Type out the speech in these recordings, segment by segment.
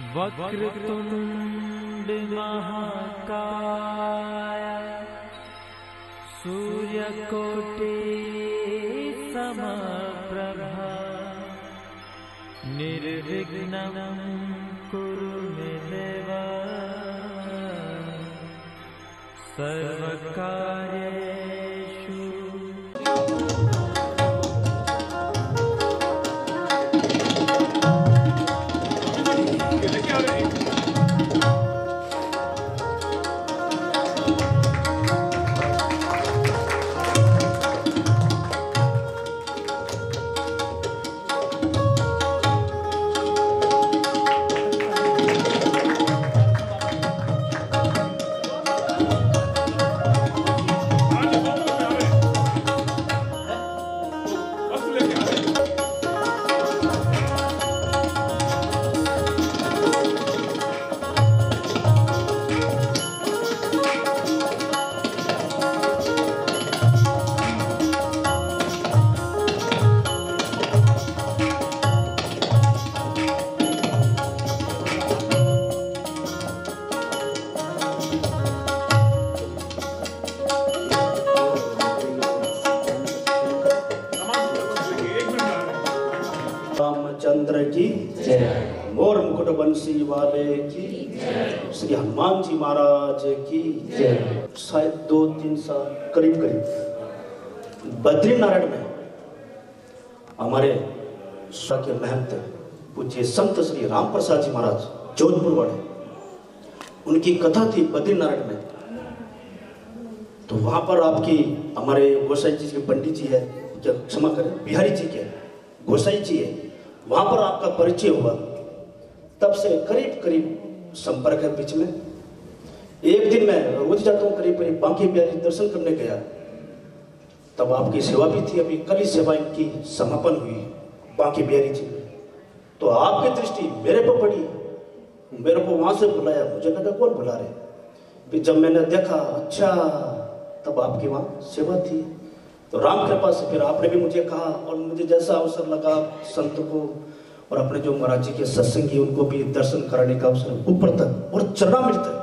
वक्रतुण्ड सूर्यकोटि समप्रभा निर्विघ्नं कुरु देव। सर्वकार्येषु हनुमान जी महाराज की शायद दो तीन साल करीब करीब। बद्रीनारायण में हमारे के महंत, पूज्य संत श्री राम प्रसाद जी महाराज, जोधपुर वाले। उनकी कथा थी बद्रीनारायण में। तो वहाँ पर आपकी, हमारे गोसाई जी के पंडित जी है क्षमा करें, बिहारी जी के गोसाई जी है, वहाँ पर आपका परिचय हुआ। तब से करीब करीब संपर्क है बीच में। एक दिन मैं रोज जाता हूँ, करीब करीब बांकी बिहारी दर्शन करने गया। तब आपकी सेवा भी थी, अभी कल ही सेवा इनकी समापन हुई, बांकी बिहारी जी तो आपकी दृष्टि मेरे पर पड़ी। मेरे को वहाँ से बुलाया, मुझे लगा कौन बुला रहे? फिर जब मैंने देखा अच्छा तब आपकी वहाँ सेवा थी। तो राम कृपा से फिर आपने भी मुझे कहा, और मुझे जैसा अवसर लगा, संत को, और अपने जो महाराज जी के सत्संगी, उनको भी दर्शन कराने का अवसर ऊपर तक और चरणामृत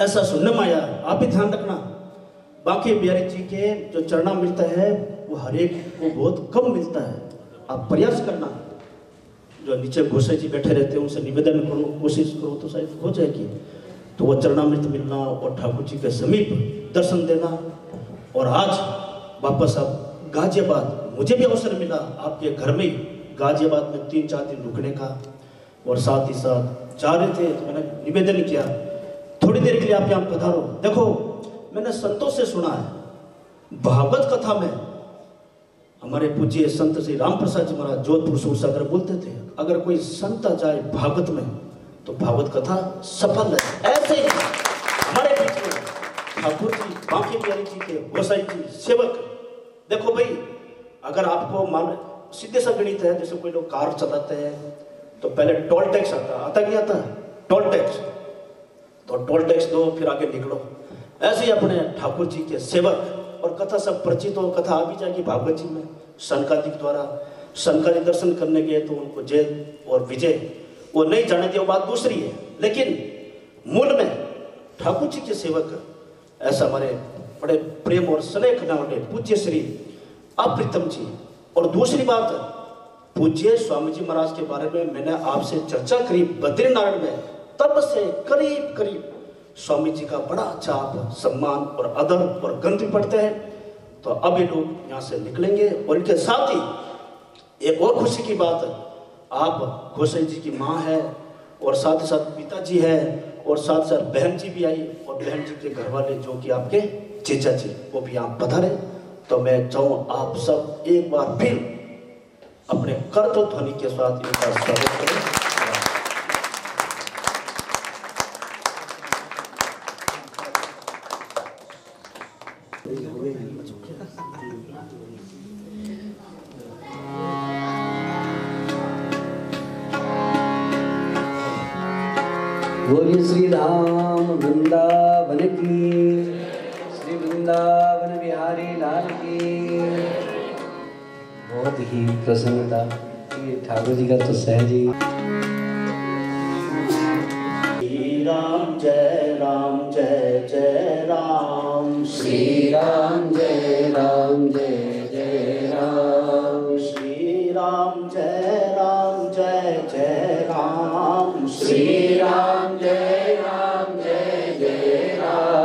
ऐसा सुनने में आया, आप भी ध्यान रखना। बाकी बिहारी जी के जो चरणामृत है, वो हर एक को बहुत कम मिलता है। आप प्रयास करना। जो नीचे घोषे जी बैठे रहते हैं, उनसे निवेदन करो, कोशिश करो तो शायद हो जाएगी। तो वो चरणामृत मिलना और ठाकुर जी के समीप दर्शन देना। और आज वापस अब गाजियाबाद, मुझे भी अवसर मिला आपके घर में ही गाजियाबाद में तीन चार दिन रुकने का। और साथ ही साथ जा रहे थे तो मैंने निवेदन किया थोड़ी देर के लिए आप यहाँ पधारो देखो, मैंने संतों से सुना है, भागवत कथा में हमारे पूज्य संत श्री राम प्रसाद जी महाराज जोधपुर सूरसागर बोलते थे, अगर कोई संत जाए भागवत में तो भागवत कथा सफल है। ऐसे ही हमारे बीच ठाकुर जी, बांकी बिहारी जी के गोसाई जी सेवक, देखो भाई, अगर आपको मान, सीधे सा गणित है, जैसे कोई लोग कार चलाते हैं तो पहले टोल टैक्स आता आता नहीं आता? Toll tax. तो टोल टैक्स दो, फिर आगे निकलो। ऐसे ही अपने ठाकुर जी के सेवक और कथा सब परिचित हो, कथा आ भी जाएगी भागवत जी में। सनकादिक द्वारा सनकादि दर्शन करने गए तो उनको जय और विजय। वो नहीं जाने दिया बात दूसरी है। लेकिन मूल में ठाकुर जी के सेवक ऐसा हमारे बड़े प्रेम और स्नेह वाले पूज्य श्री अप्रीतम जी। और दूसरी बात, पूज्य स्वामी जी महाराज के बारे में मैंने आपसे चर्चा करी बद्रीनारायण में। तब से करीब करीब स्वामी जी का बड़ा चाप, सम्मान और अदर और गंध भी पढ़ते हैं। तो अब ये लोग यहाँ से निकलेंगे और इनके साथ ही एक और खुशी की बात, आप गोसाई जी की माँ है और साथ ही साथ पिताजी है और साथ साथ बहन जी भी आई और बहन जी के घर वाले जो कि आपके चेचा जी, वो भी यहाँ पधारे। तो मैं चाहूँ आप सब एक बार फिर अपने कर्त ध्वनि के साथ इनका स्वागत करें। बोलिए श्री धाम वृंदावन की श्री वृंदावन बिहारी लाल की बहुत ही प्रसन्नता। ये ठाकुर जी का तो सहज ही। राम जय राम जय जय राम। श्री राम Yeah.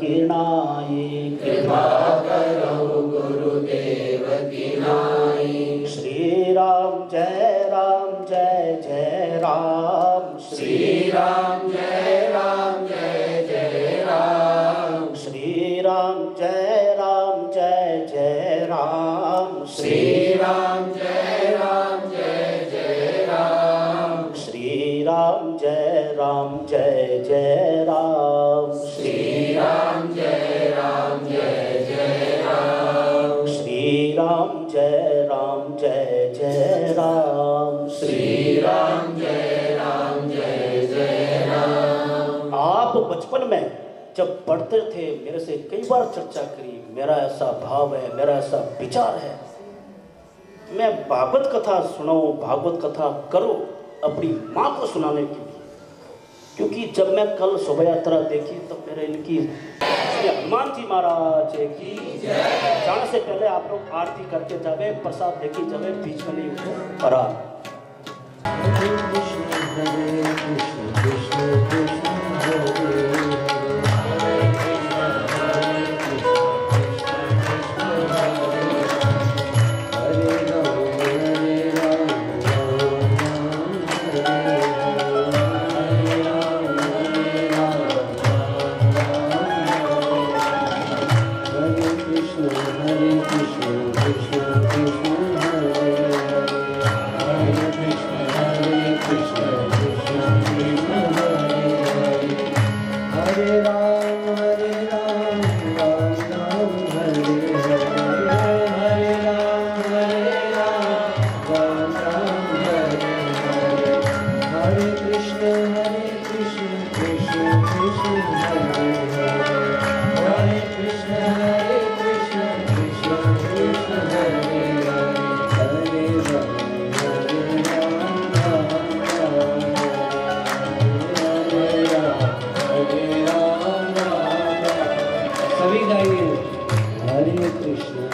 की नाई कृपा करो गुरुदेव की श्री राम जय राम जय जय राम। श्री राम जय पढ़ते थे, मेरे से कई बार चर्चा करी, मेरा ऐसा भाव है, मेरा ऐसा विचार है। मैं भागवत कथा सुनाऊ, भागवत कथा करो अपनी माँ को सुनाने के लिए। क्योंकि जब मैं कल शोभा यात्रा देखी तो मेरे इनकी हनुमान जी महाराज की जाने से पहले आप लोग आरती करके जावे, प्रसाद देखे जावे, बीच में नहीं उठो हरा कृष्ण कृष्ण कृष्ण।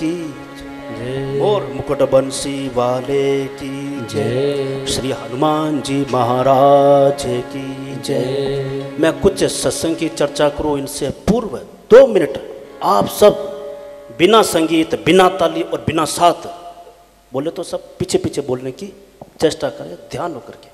की और मुकुट बंसी वाले की जय। श्री हनुमान जी महाराज की जय। मैं कुछ सत्संग की चर्चा करूँ इनसे पूर्व दो मिनट आप सब बिना संगीत बिना ताली और बिना साथ बोले तो सब पीछे पीछे बोलने की चेष्टा करें ध्यान होकर के।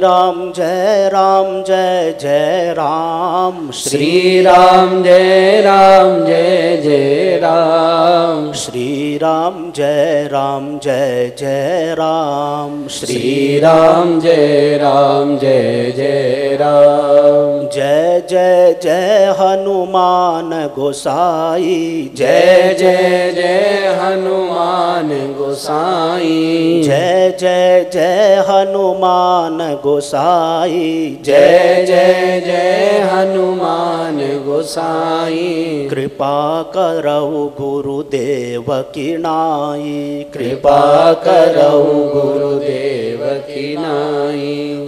राम जय राम जय जय राम। श्री राम जय राम जय जय राम। श्री राम जय राम जय जय राम। श्री राम जय राम जय जय राम। जय जय जय हनुमान गोसाई। जय जय जय हनुमान गोसाई। जय जय जय हनुमान गोसाई। जय जय जय हनुमान गोसाई। कृपा करऊ गुरुदेव की नाई। कृपा करऊ गुरुदेव की नाई।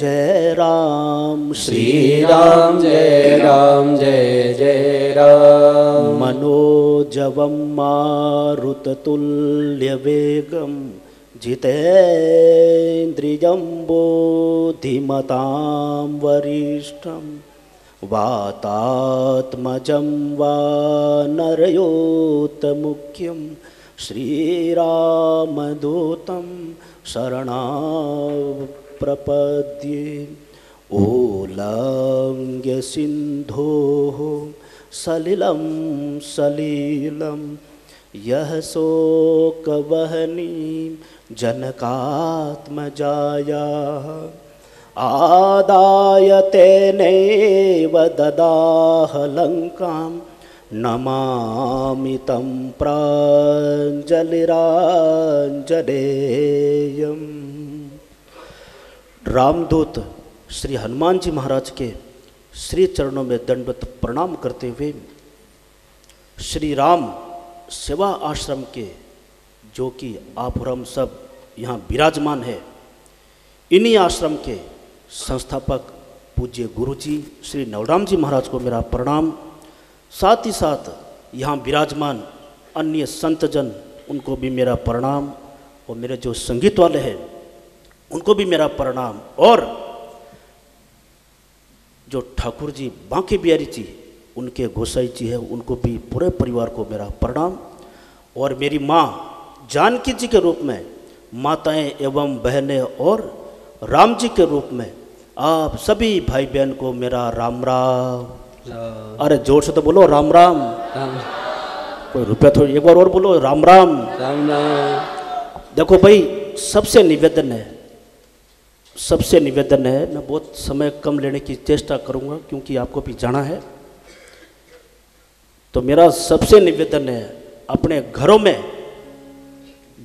जय राम। श्री राम जय राम जय जय राम। मनोजवं मारुततुल्यवेगं जितेन्द्रियं बोधिमतां वरिष्ठं वातात्मजं वा नरयोतमुख्यं श्रीरामदूतं शरणाप्रपद्ये ओलङ्घ्य सिन्धोः सलिलं सलिलं। यः शोकवहनीं जनकात्मजायाः। आदाय तेनैव ददाह लङ्कां। नमामि तं प्राञ्जलिराञ्जनेयम्। रामदूत श्री हनुमान जी महाराज के श्री चरणों में दंडवत प्रणाम करते हुए श्री राम सेवा आश्रम के, जो कि आप और हम सब यहाँ विराजमान है, इन्हीं आश्रम के संस्थापक पूज्य गुरु जी श्री नवराम जी महाराज को मेरा प्रणाम। साथ ही साथ यहाँ विराजमान अन्य संतजन, उनको भी मेरा प्रणाम। और मेरे जो संगीत वाले हैं उनको भी मेरा प्रणाम। और जो ठाकुर जी बांके बिहारी जी उनके गोसाई जी है उनको भी पूरे परिवार को मेरा प्रणाम। और मेरी माँ जानकी जी के रूप में माताएँ एवं बहनें और राम जी के रूप में आप सभी भाई बहन को मेरा राम। राम। अरे ज़ोर से तो बोलो राम राम। राम। कोई रुपया थोड़ी एक बार और बोलो राम राम। राम राम। देखो भाई सबसे निवेदन है सबसे निवेदन है, मैं बहुत समय कम लेने की चेष्टा करूँगा क्योंकि आपको भी जाना है। तो मेरा सबसे निवेदन है, अपने घरों में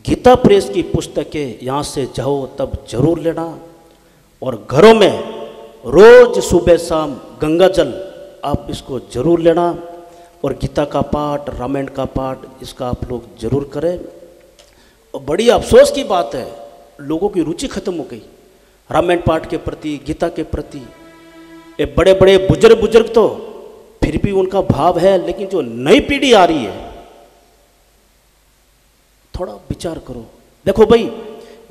गीता प्रेस की पुस्तकें यहाँ से जाओ, तब ज़रूर लेना। और घरों में रोज सुबह शाम गंगा जल, आप इसको ज़रूर लेना। और गीता का पाठ, रामायण का पाठ, इसका आप लोग ज़रूर करें। और बड़ी अफसोस की बात है, लोगों की रुचि खत्म हो गई। रामायण पाठ के प्रति, गीता के प्रति, ये बड़े बड़े बुज़ुर्ग बुज़ुर्ग तो फिर भी उनका भाव है, लेकिन जो नई पीढ़ी आ रही है, थोड़ा विचार करो। देखो भाई,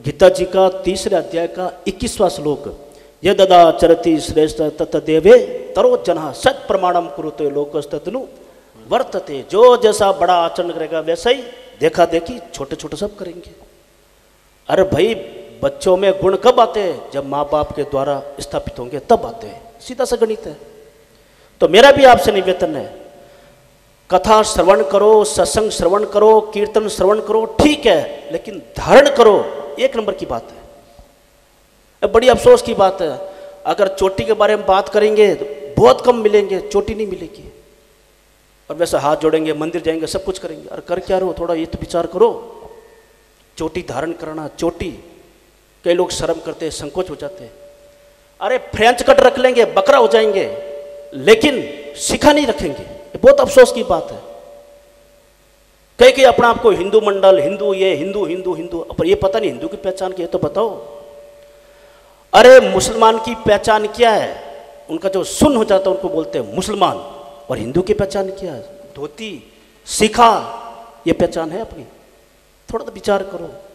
गीता जी का तीसरे अध्याय का इक्कीसवां श्लोक यदा चरती श्रेष्ठ तत देवे, तरो जना सत प्रमाणम कुरुते लोकस्तनु वर्तते, जो जैसा बड़ा आचरण करेगा, वैसा ही देखा देखी छोटे छोटे सब करेंगे। अरे भाई बच्चों में गुण कब आते हैं? जब माँ बाप के द्वारा स्थापित होंगे, तब आते हैं। सीधा सा गणित है। तो मेरा भी आपसे निवेदन है, कथा श्रवण करो, सत्संग श्रवण करो, कीर्तन श्रवण करो, ठीक है, लेकिन धारण करो, एक नंबर की बात है। बड़ी अफसोस की बात है, अगर चोटी के बारे में बात करेंगे तो बहुत कम मिलेंगे, चोटी नहीं मिलेगी। और वैसे हाथ जोड़ेंगे, मंदिर जाएँगे, सब कुछ करेंगे। और कर क्या रहो थोड़ा ये तो विचार करो। चोटी धारण करना, चोटी कई लोग शर्म करते हैं, संकोच हो जाते हैं। अरे, फ्रेंच कट रख लेंगे, बकरा हो जाएँगे, लेकिन सिखा नहीं रखेंगे। बहुत अफसोस की बात है। कई कई अपना आपको हिंदू मंडल, हिंदू ये, हिंदू हिंदू हिंदू, पर ये पता नहीं, हिंदू की पहचान क्या है तो बताओ। अरे, मुसलमान की पहचान क्या है? उनका जो सुन हो जाता है, उनको बोलते हैं मुसलमान। और हिंदू की पहचान क्या है? धोती, सिखा, ये पहचान है अपनी? थोड़ा तो विचार करो।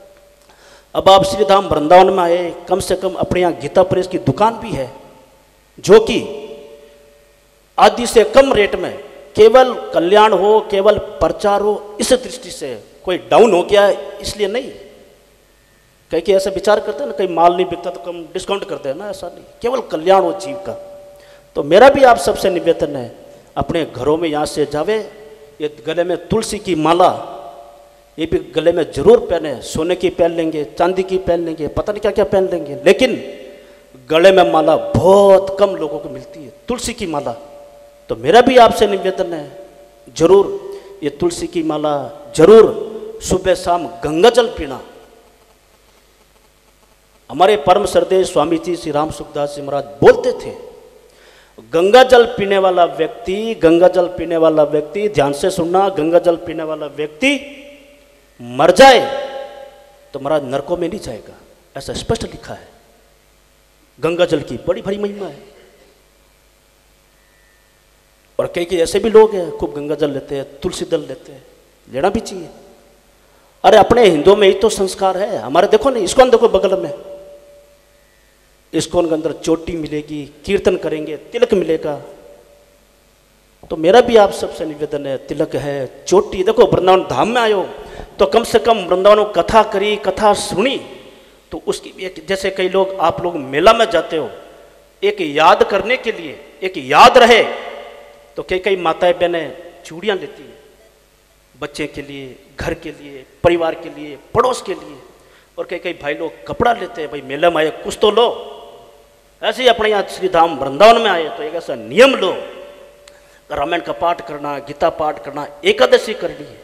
अब आप श्री धाम वृंदावन में आए, कम से कम अपने यहाँ गीता प्रेस की दुकान भी है, जो कि आदि से कम रेट में, केवल कल्याण हो, केवल प्रचार हो, इस दृष्टि से कोई डाउन हो गया इसलिए नहीं। कई कई ऐसे विचार करते हैं ना कहीं माल नहीं बिकता तो कम डिस्काउंट करते हैं ना, ऐसा नहीं। केवल कल्याण हो जीव का। तो मेरा भी आप सबसे निवेदन है, अपने घरों में यहाँ से जावे, ये गले में तुलसी की माला ये भी गले में ज़रूर पहने, सोने की पहन लेंगे, चांदी की पहन लेंगे, पता नहीं क्या क्या पहन लेंगे। लेकिन गले में माला बहुत कम लोगों को मिलती है, तुलसी की माला। तो मेरा भी आपसे निवेदन है, ज़रूर ये तुलसी की माला ज़रूर सुबह शाम गंगा जल पीना। हमारे परम श्रद्धेय स्वामी जी श्री राम सुखदास जी महाराज बोलते थे, गंगा जल पीने वाला व्यक्ति, गंगा जल पीने वाला व्यक्ति, ध्यान से सुनना, गंगा जल पीने वाला व्यक्ति मर जाए तो महाराज नरकों में नहीं जाएगा। ऐसा स्पष्ट लिखा है। गंगा जल की बड़ी भारी महिमा है। और कई कई ऐसे भी लोग हैं, खूब गंगा जल लेते हैं, तुलसी दल लेते हैं, लेना भी चाहिए। अरे अपने हिंदुओं में ही तो संस्कार है, हमारे देखो ना इसको देखो बगल में। इसको के अंदर चोटी मिलेगी, कीर्तन करेंगे, तिलक मिलेगा। तो मेरा भी आप सबसे निवेदन है, तिलक है, चोटी, देखो वृंदावन धाम में आयो तो कम से कम वृंदावन कथा करी, कथा सुनी तो उसकी एक, जैसे कई लोग, आप लोग मेला में जाते हो, एक याद करने के लिए, एक याद रहे तो कई कई माताएँ बहनें चूड़ियाँ लेती हैं, बच्चे के लिए, घर के लिए, परिवार के लिए, पड़ोस के लिए, और कई कई भाई लोग कपड़ा लेते हैं, भाई मेले में आए, कुछ तो लो, ऐसे ही अपने यहाँ श्री धाम वृंदावन में आए तो एक ऐसा नियम लो रामायण का पाठ करना गीता पाठ करना एकादशी करनी है।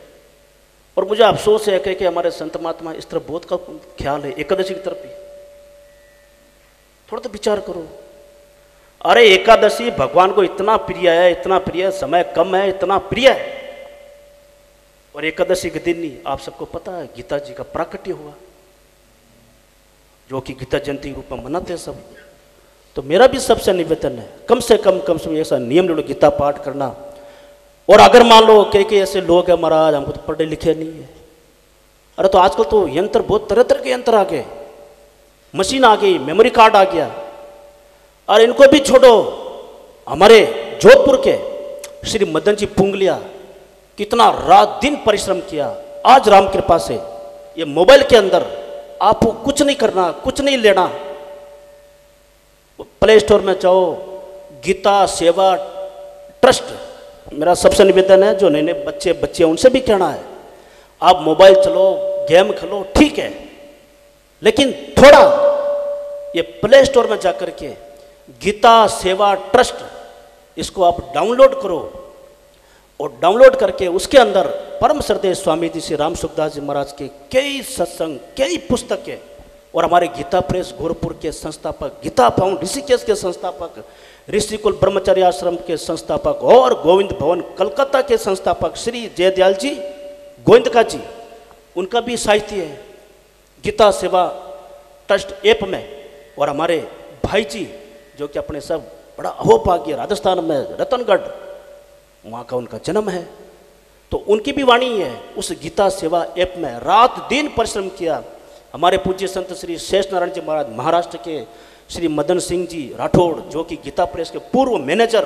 और मुझे अफसोस है कि, कि हमारे संत महात्मा इस तरफ़ बहुत का ख्याल है एकादशी की तरफ़ भी। थोड़ा तो विचार करो। अरे एकादशी भगवान को इतना प्रिय है इतना प्रिय है समय कम है इतना प्रिय है। और एकादशी के दिन ही आप सबको पता है गीता जी का प्राकट्य हुआ जो कि गीता जयंती रूप में मनाते हैं सब। तो मेरा भी सबसे निवेदन है, कम से कम कम से कम ऐसा नियम ले लो, गीता पाठ करना। और अगर मान लो कई कई ऐसे लोग हैं महाराज, हमको तो पढ़े लिखे नहीं है। अरे तो आजकल तो यंत्र बहुत तरह तरह के यंत्र आ गए। मशीन आ गई, मेमोरी कार्ड आ गया। और इनको भी छोड़ो। हमारे जोधपुर के श्री मदन जी पुंगलिया, कितना रात दिन परिश्रम किया। आज राम कृपा से, ये मोबाइल के अंदर आपको कुछ नहीं करना, कुछ नहीं लेना। प्ले स्टोर में जाओ गीता, सेवा, ट्रस्ट, मेरा सबसे निवेदन है, जो नए नए बच्चे बच्चे उनसे भी कहना है, आप मोबाइल चलो गेम खेलो, ठीक है, लेकिन थोड़ा ये प्ले स्टोर में जाकर के गीता, सेवा, ट्रस्ट, इसको आप डाउनलोड करो, और डाउनलोड करके उसके अंदर परम श्रद्धेय स्वामी जी, श्री राम सुखदास जी महाराज के कई सत्संग, कई पुस्तकें और हमारे गीता प्रेस, गोरखपुर के संस्थापक, गीता फाउंड ऋषिकेश के संस्थापक, ऋषिकुल ब्रह्मचर्य आश्रम के संस्थापक और गोविंद भवन, कलकत्ता के संस्थापक श्री जयदयाल जी गोविंद का जी, उनका भी साहित्य है, गीता सेवा ट्रस्ट ऐप में। और हमारे भाई जी, जो कि अपने सब बड़ा अहोभाग्य राजस्थान में, रतनगढ़, वहाँ का उनका जन्म है। तो उनकी भी वाणी है, उस गीता सेवा ऐप में रात दिन परिश्रम किया हमारे पूज्य संत श्री शेष नारायण जी महाराज, महाराष्ट्र के श्री मदन सिंह जी राठौड़, जो कि गीता प्रेस के पूर्व मैनेजर,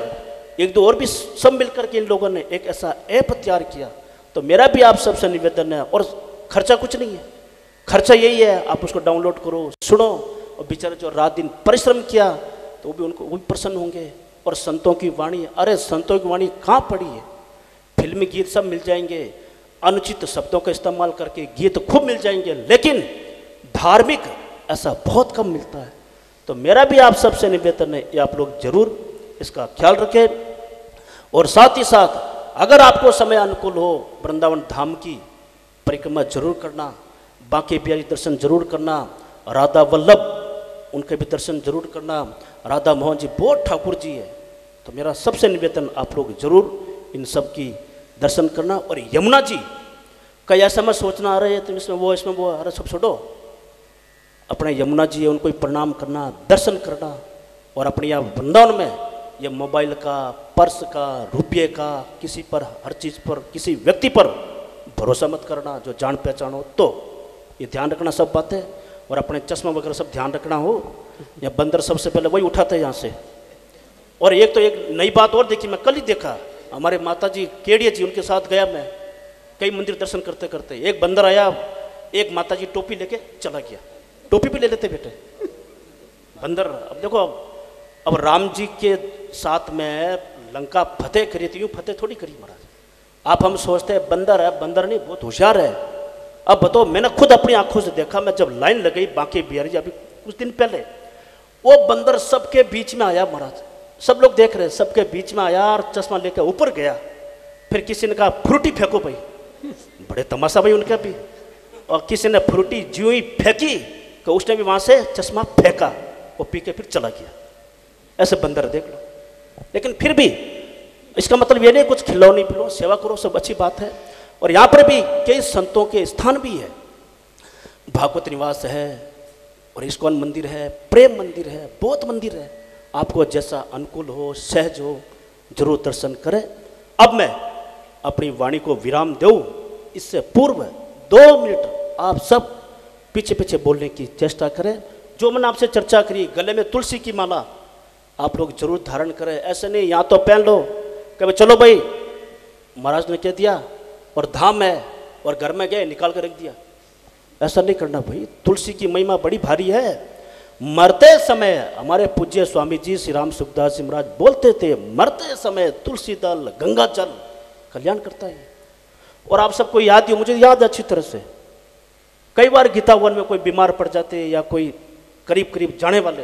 एक दो और भी सब मिलकर के इन लोगों ने एक ऐसा ऐप तैयार किया। तो मेरा भी आप सबसे निवेदन है, और खर्चा कुछ नहीं है। खर्चा यही है, आप उसको डाउनलोड करो, सुनो, और बेचारे जो रात दिन परिश्रम किया तो वो भी उनको, वो भी प्रसन्न होंगे। और संतों की वाणी, अरे संतों की वाणी कहाँ पड़ी है? फिल्मी गीत सब मिल जाएँगे, अनुचित शब्दों का इस्तेमाल करके गीत खूब मिल जाएँगे, लेकिन धार्मिक ऐसा बहुत कम मिलता है। तो मेरा भी आप सबसे निवेदन है, ये आप लोग ज़रूर इसका ख्याल रखें। और साथ ही साथ, अगर आपको समय अनुकूल हो, वृंदावन धाम की परिक्रमा ज़रूर करना, बाकी प्यारी दर्शन ज़रूर करना, राधा वल्लभ, उनके भी दर्शन ज़रूर करना, राधा मोहन जी बहुत ठाकुर जी है तो मेरा सबसे निवेदन आप लोग ज़रूर इन सब की दर्शन करना। और यमुना जी, कई ऐसा मैं सोचना आ रहे हैं तुम इसमें वो इसमें वो, अरे सब छोड़ो। अपने यमुना जी उनको प्रणाम करना, दर्शन करना, और अपने यहाँ वृंदावन में ये मोबाइल का, पर्स का, रुपये का, किसी पर, हर चीज़ पर, किसी व्यक्ति पर भरोसा मत करना, जो जान पहचान हो तो ये ध्यान रखना सब बात है और अपने चश्मा वगैरह सब ध्यान रखना हो, या बंदर सबसे पहले वही उठाते हैं यहाँ से। और एक तो एक नई बात और देखी, मैं कल ही देखा, हमारे माता जी केड़िया जी, उनके साथ गया मैं, कई मंदिर दर्शन करते करते एक बंदर आया, एक माता जी टोपी लेके चला गया। टोपी भी ले लेते बेटे। बंदर, अब देखो, अब अब राम जी के साथ में लंका फतेह करी थी फतेह थोड़ी करी महाराज। आप हम सोचते हैं, बंदर है, बंदर नहीं, बहुत होशियार है। अब बताओ, मैंने खुद अपनी आँखों से देखा, मैं जब लाइन लगाई बांके बिहारी जी, अभी कुछ दिन पहले, वो बंदर सबके बीच में आया महाराज। सब लोग देख रहे सबके बीच में आया और चश्मा लेकर ऊपर गया। फिर किसी ने कहा, फ्रूटी फेंको भाई। बड़े तमाशा भाई उनका भी। और किसी ने फ्रूटी ज्यों ही फेंकी तो उसने भी वहाँ से चश्मा फेंका वो पी के फिर चला गया। ऐसे बंदर देख लो। लेकिन फिर भी इसका मतलब ये नहीं कुछ खिलाओ नहीं पिलो सेवा करो, सब अच्छी बात है। और यहाँ पर भी कई संतों के स्थान भी है। भागवत निवास है और इस्कॉन मंदिर है, प्रेम मंदिर है बहुत मंदिर है। आपको जैसा अनुकूल हो, सहज हो, ज़रूर दर्शन करें। अब मैं अपनी वाणी को विराम दूँ इससे पूर्व दो मिनट आप सब पीछे पीछे बोलने की चेष्टा करें। जो मैंने आपसे चर्चा करी, गले में तुलसी की माला, आप लोग ज़रूर धारण करें। ऐसे नहीं यहाँ तो पहन लो। कभी चलो भाई, महाराज ने कह दिया, और धाम है, और घर में गए, निकाल कर रख दिया। ऐसा नहीं करना भाई, तुलसी की महिमा बड़ी भारी है। मरते समय हमारे पूज्य स्वामी जी श्री राम सुखदास जी महाराज बोलते थे, मरते समय तुलसी दल, गंगा जल, कल्याण करता है। और आप सबको याद ही, मुझे याद है अच्छी तरह से। कई बार गीता वन में कोई बीमार पड़ जाते हैं या कोई करीब करीब जाने वाले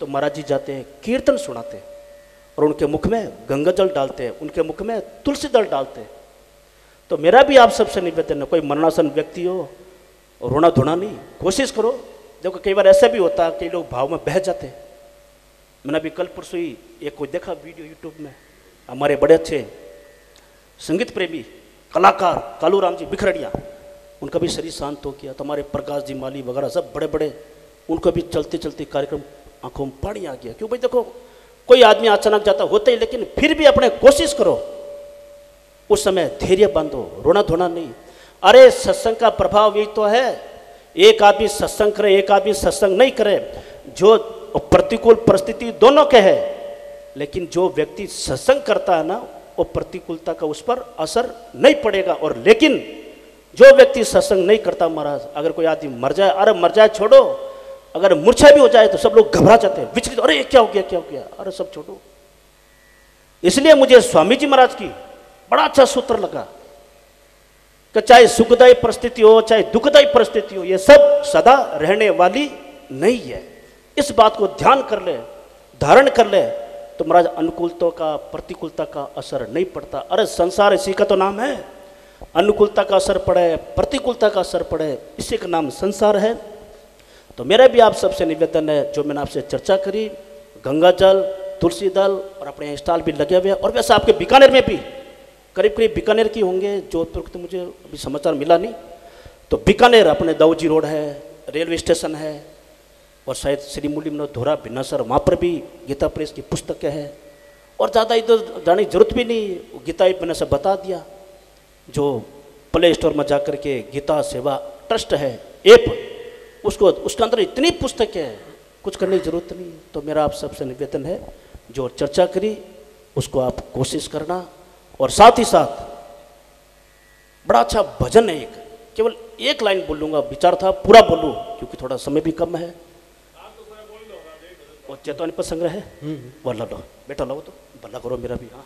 तो महाराज जी जाते हैं, कीर्तन सुनाते हैं और उनके मुख में गंगा जल डालते हैं, उनके मुख में तुलसी दल डालते हैं। तो मेरा भी आप सबसे निवेदन है, कोई मरणासन व्यक्ति हो, रोना धोना नहीं, कोशिश करो। देखो, कई बार ऐसा भी होता है कई लोग भाव में बह जाते हैं। मैंने अभी कल परसों ही एक कोई देखा वीडियो यूट्यूब में, हमारे बड़े अच्छे संगीत प्रेमी, कलाकार, कालू जी बिखरड़िया। उनका भी शरीर शांत हो गया तो हमारे प्रकाश जी, माली वगैरह सब बड़े बड़े उनको भी चलते चलते कार्यक्रम आँखों में पानी आ गया। क्यों भाई देखो, कोई आदमी अचानक जाता होते ही, लेकिन फिर भी अपने कोशिश करो। उस समय धैर्य बांधो रोना धोना नहीं। अरे, सत्संग का प्रभाव यही तो है, एक आदमी सत्संग करे, एक आदमी सत्संग नहीं करे। जो प्रतिकूल परिस्थिति दोनों के है, लेकिन जो व्यक्ति सत्संग करता है ना, वो प्रतिकूलता का उस पर असर नहीं पड़ेगा। और लेकिन जो व्यक्ति सत्संग नहीं करता महाराज, अगर कोई आदमी मर जाए, अरे मर जाए छोड़ो। अगर मूर्छा भी हो जाए तो सब लोग घबरा जाते हैं, विचलित, अरे क्या हो गया, क्या हो गया? अरे सब छोड़ो। इसलिए मुझे स्वामी जी महाराज की बड़ा अच्छा सूत्र लगा कि चाहे सुखदायी परिस्थिति हो, चाहे दुखदायी परिस्थिति हो, ये सब सदा रहने वाली नहीं है। इस बात को ध्यान कर ले, धारण कर ले तो महाराज अनुकूलता का, प्रतिकूलता का असर नहीं पड़ता। अरे संसार इसी का तो नाम है। अनुकूलता का असर पड़े, प्रतिकूलता का असर पड़े, इसी का नाम संसार है। तो मेरा भी आप सबसे निवेदन है, जो मैंने आपसे चर्चा करी, गंगा जल, तुलसी दल और अपने स्टॉल भी लगे हुए हैं। और वैसे आपके बीकानेर में भी, करीब करीब बीकानेर की होंगे जोधपुर तो मुझे अभी समाचार मिला नहीं। तो बीकानेर अपने दाऊजी रोड है, रेलवे स्टेशन है, और शायद श्री मूली मनोज धोरा भिन्नासर वहाँ पर भी गीता प्रेस की पुस्तकें हैं। और ज़्यादा इधर जाने की ज़रूरत भी नहीं, गीता मैंने सब बता दिया। जो प्ले स्टोर में जाकर के गीता सेवा ट्रस्ट है ऐप उसको उसके अंदर इतनी पुस्तकें हैं कुछ करने की ज़रूरत नहीं तो मेरा आप सबसे निवेदन है जो चर्चा करी उसको आप कोशिश करना और साथ ही साथ बड़ा अच्छा भजन है एक। केवल एक लाइन बोलूँगा विचार था पूरा बोलूँ क्योंकि थोड़ा समय भी कम है। और चेतवानी पर संग्रह है बल्ला लो बेटा लो तो बल्ला करो मेरा भी हाँ।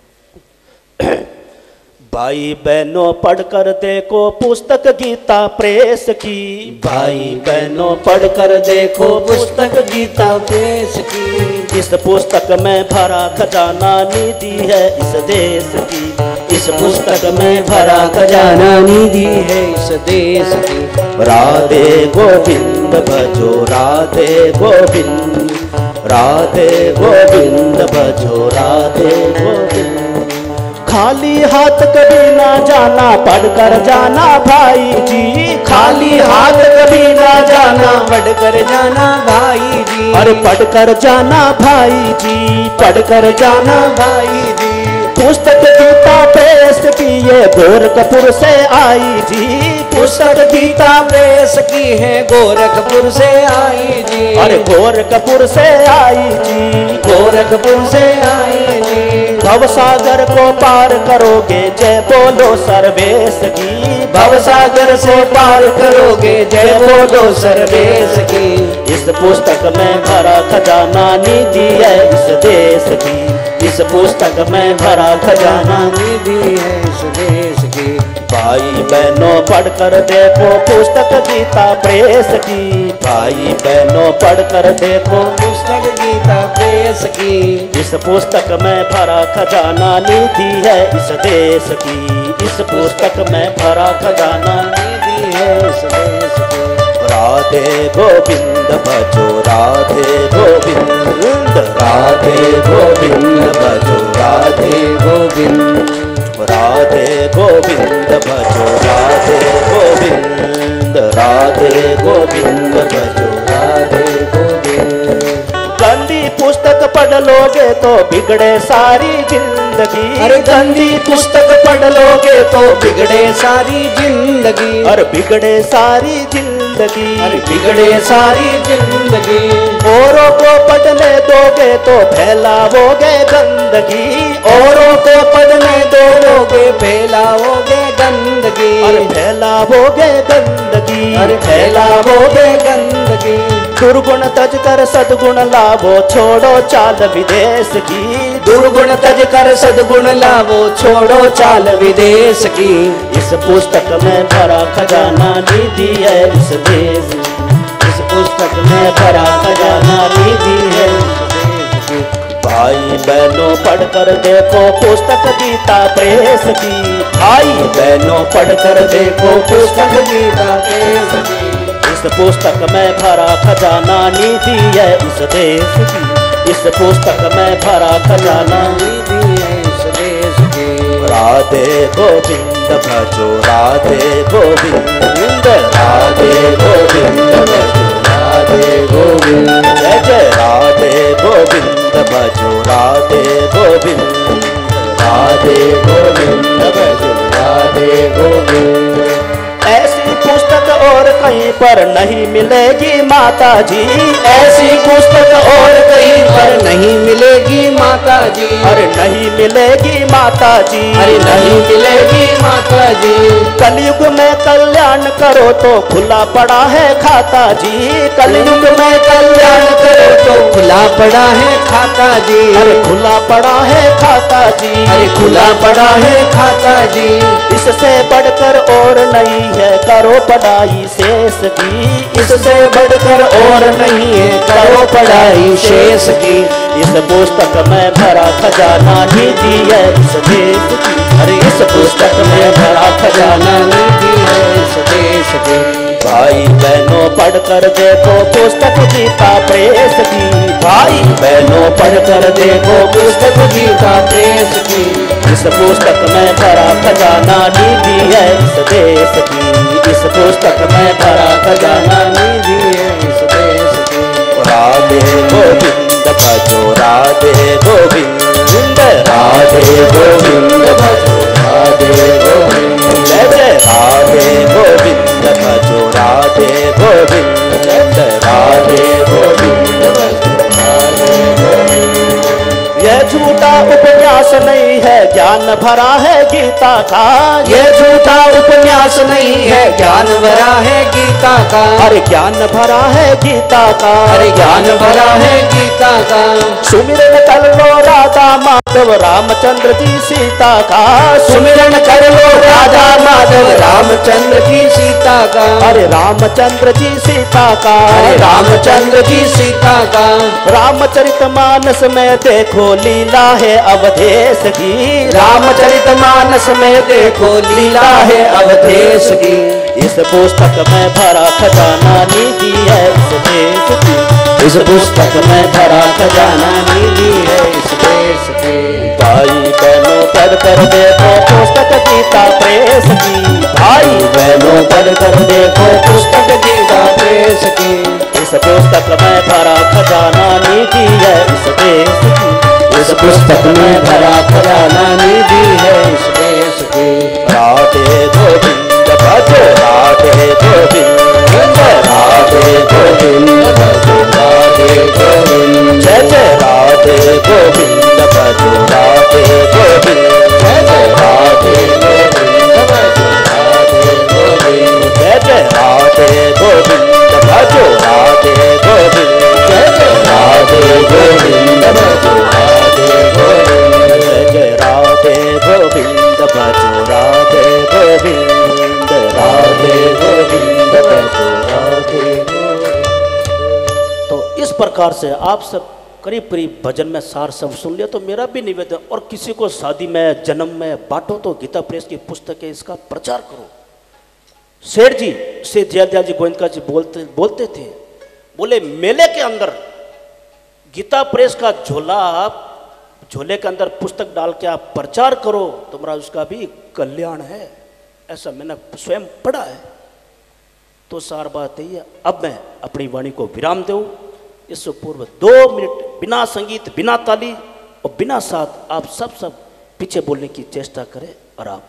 भाई बहनों पढ़कर देखो पुस्तक गीता प्रेस की। भाई बहनों पढ़कर देखो पुस्तक गीता प्रेस की। इस पुस्तक में भरा खजाना निधि है इस देश की। इस पुस्तक में भरा खजाना निधि है इस देश की। राधे गोविंद भजो राधे गोविंद। राधे गोविंद भजो राधे गोविंद। खाली हाथ कभी ना जाना पढ़कर जाना भाई जी। खाली हाथ कभी ना जाना पढ़कर जाना भाई जी। अरे पढ़कर जाना भाई जी पढ़कर जाना भाई जी। पुस्तक गीता प्रेस की है गोरखपुर से आई जी। पुस्तक गीता प्रेस की है गोरखपुर से आई जी। अरे गोरखपुर से आई जी। गोरखपुर से आई जी। भव सागर को पार करोगे जय बोलो सर्वेश की। भव सागर से पार करोगे जय बोलो सर्वेश की। इस पुस्तक में भरा खजाना निधि है इस देश की। इस पुस्तक में भरा खजाना निधि है इस देश की। भाई बहनों पढ़कर देखो पुस्तक गीता प्रेस की। भाई बहनों पढ़कर देखो पुस्तक गीता प्रेस की इस पुस्तक में भरा खजाना निधि है, इस देश की। इस पुस्तक में भरा खजाना निधि है, इस देश की। राधे गोविंद भजो राधे गोविंद राधे गोविंद भजो राधे गोविंद। राधे गोविंद भजो राधे गोविंद राधे गोविंद भजो राधे गोविंद। पुस्तक पढ़ लोगे तो बिगड़े सारी ज़िंदगी। अरे गंदी पुस्तक पढ़ लोगे तो बिगड़े सारी ज़िंदगी। और बिगड़े सारी ज़िंदगी। अरे बिगड़े सारी ज़िंदगी। औरों को पढ़ने दोगे तो फैलावोगे गंदगी। औरों को पढ़ने दोगे फैलाओगे गंदगी। अरे फैलावोगे गंदगी। अरे फैलाओगे गंदगी। दुर्गुण तज कर सदगुण लाभो छोड़ो चाल विदेश की। दुर्गुण तज कर सदगुण लावो छोड़ो चाल विदेश की। इस पुस्तक में भरा खजाना निधि है इस देश इस पुस्तक में भरा खजाना निधि है इस देश की। भाई बहनों पढ़कर देखो पुस्तक गीता प्रेस की। भाई बहनों पढ़कर देखो पुस्तक गीता प्रेस की। इस पुस्तक में भरा खजाना निधि है इस देश की। इस पुस्तक में भरा खजाना निधि है इस देश की। राधे गोविंद भजो, राधे गोविंद राधे गोविंद भजो, राधे गोविंद। जय जय राधे गोविंद भजो, राधे गोविंद। राधे गोविंद भजो, राधे गोविंद। ऐसी पुस्तक और कहीं पर नहीं मिलेगी माता जी ऐसी पुस्तक और कहीं पर नहीं मिलेगी माता जी अरे नहीं मिलेगी माता जी अरे नहीं मिलेगी माता जी कलयुग में कल्याण करो तो खुला पड़ा है खाता जी कलयुग में कल्याण करो तो खुला पड़ा है खाता जी अरे खुला पड़ा है खाता जी अरे खुला पड़ा है खाता जी इससे बढ़कर और नहीं है करो पढ़ाई शेष की। इससे बढ़कर और नहीं है करो पढ़ाई शेष की। इस पुस्तक में भरा खजाना निधि है इस देश की। अरे इस पुस्तक में भरा खजाना निधि है इस देश की। भाई बहनों, पढ़कर देखो पुस्तक गीता प्रेस की। भाई बहनों, पढ़कर देखो पुस्तक गीता देश की। इस पुस्तक में भरा खजाना निधि है इस देश की। इस पुस्तक में भरा खजाना निधि है इस देश की। राधे गोविंद भजो राधे गोविंद राधे गोविंद, भजो राधे गोविंद, जय राधे गोविंद, भजो राधे गोविंद राधे गोविंद, भजो राधे गोविंद। यह झूठा उपन्यास नहीं है ज्ञान भरा है गीता का। ये झूठा उपन्यास नहीं है ज्ञान भरा है गीता का। अरे ज्ञान भरा है गीता का। अरे ज्ञान भरा है गीता का। सुमिरन कर लो राधा माधव रामचंद्र की सीता का। सुमिरन कर लो राधा माधव रामचंद्र की सीता का। अरे रामचंद्र जी सीता का। अरे रामचंद्र जी सीता का। रामचरित मानस में देखो लीला है अवधेश की। रामचरित मानस में देखो लीला है अवधेश की। इस पुस्तक में भरा खजाना निधि है इस देश की। इस पुस्तक में भरा खजाना निधि है इस देश की। भाई बहनों पढ़ कर देखो पुस्तक गीता प्रेस की। भाई बहनों पढ़ कर देखो पुस्तक गीता प्रेस की। इस पुस्तक में भरा खजाना निधि है इस देश की। इस पुस्तक में भरा खजाना निधि है इस देश की। राधे गोविंद, भजो राधे गोविंद राधे गोविंद, भजो राधे गोविंद। जय जय राधे गोविंद, भजो राधे गोविंद। जय जय राधे गोविंद गोविंद। जय जय राधे गोविंद, भजो राधे गोविंद। जय जय राधे गोविंद, भजो गोविंद राधे गोविंद राधे गोविंद राधे तो इस प्रकार से आप सब करीब करीब भजन में सार सब सुन लिया तो मेरा भी निवेदन और किसी को शादी में, जन्म में बांटो तो गीता प्रेस की पुस्तक है इसका प्रचार करो। सेठ जी से जयदयाल जी गोविंदका जी बोलते बोलते थे, बोले, मेले के अंदर गीता प्रेस का झोला झोले के अंदर पुस्तक डाल के आप प्रचार करो, तुम्हारा उसका भी कल्याण है। ऐसा मैंने स्वयं पढ़ा है। तो सार बात यही है, अब मैं अपनी वाणी को विराम दूँ। इससे पूर्व दो मिनट बिना संगीत, बिना ताली और बिना साथ आप सब सब पीछे बोलने की चेष्टा करें और आप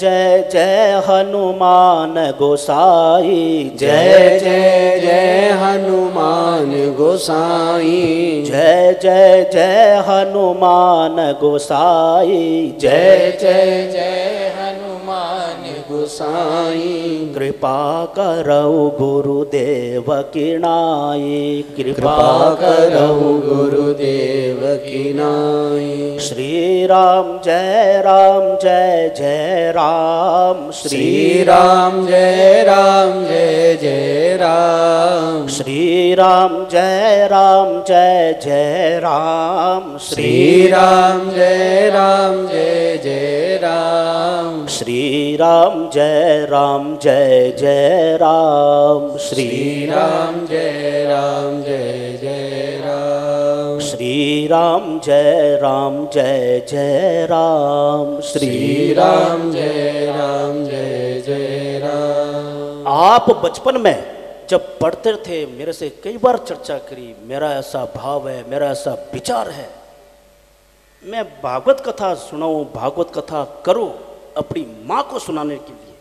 जय जय हनुमान गोसाई। जय जय जय हनुमान गोसाई। जय जय जय हनुमान गोसाई। जय जय जय हनुमान कृपा करौ गुरुदेव की नाई कृपा करहु गुरुदेव की नाई श्री राम जय राम जय जय राम। श्री राम जय राम जय जय राम। श्री राम जय राम जय जय राम। श्री राम जय राम जय जय राम। श्री राम जय राम जय जय राम। श्री राम जय राम जय जय राम। श्री राम जय राम जय जय राम। श्री राम जय राम जय जय राम। आप बचपन में जब पढ़ते थे मेरे से कई बार चर्चा करी मेरा ऐसा भाव है मेरा ऐसा विचार है। मैं भागवत कथा सुनाऊं, भागवत कथा करूँ, अपनी माँ को सुनाने के लिए।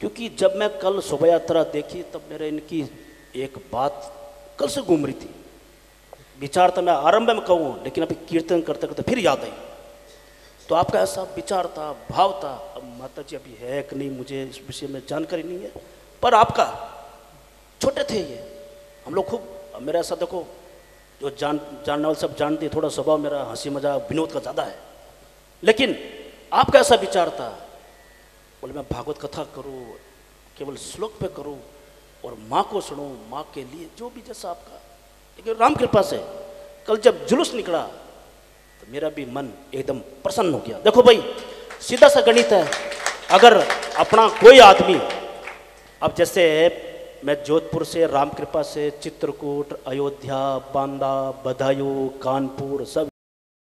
क्योंकि जब मैं कल शोभा यात्रा देखी, तब मेरे इनकी एक बात कल से घूम रही थी। विचार तो मैं आरंभ में कहूँ, लेकिन अभी कीर्तन करते करते फिर याद आई। तो आपका ऐसा विचार था, भाव था, अब माता जी अभी है कि नहीं, मुझे इस विषय में जानकारी नहीं है। पर आपका छोटे थे ये। हम लोग खूब, मेरा ऐसा देखो जो जान जानने वाले सब जानते थोड़ा स्वभाव मेरा हँसी मज़ाक, विनोद का ज़्यादा है। लेकिन आपका ऐसा विचार था, बोले मैं भागवत कथा करूँ, केवल श्लोक पे करूँ, और माँ को सुनूँ, माँ के लिए जो भी जैसा आपका। लेकिन राम कृपा से कल जब जुलूस निकला तो मेरा भी मन एकदम प्रसन्न हो गया। देखो भाई, सीधा सा गणित है, अगर अपना कोई आदमी, अब जैसे मैं जोधपुर से रामकृपा से चित्रकूट अयोध्या बांदा बदायूं कानपुर सब